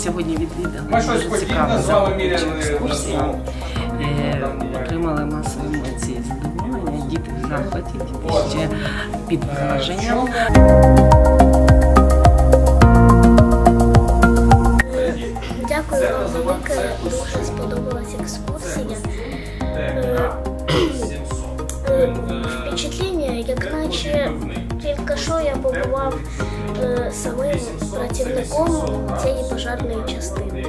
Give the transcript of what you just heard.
сьогодні відвідали. Ми щось подібне з вами міряли на. Е, отримали масу емоцій здивування, діти в захваті, діти ще під е, враженням. Дякую вам велике, дуже сподобалася екскурсія. Е, впечатлення, як наче тільки що я побував самим працівником цієї пожарної частини.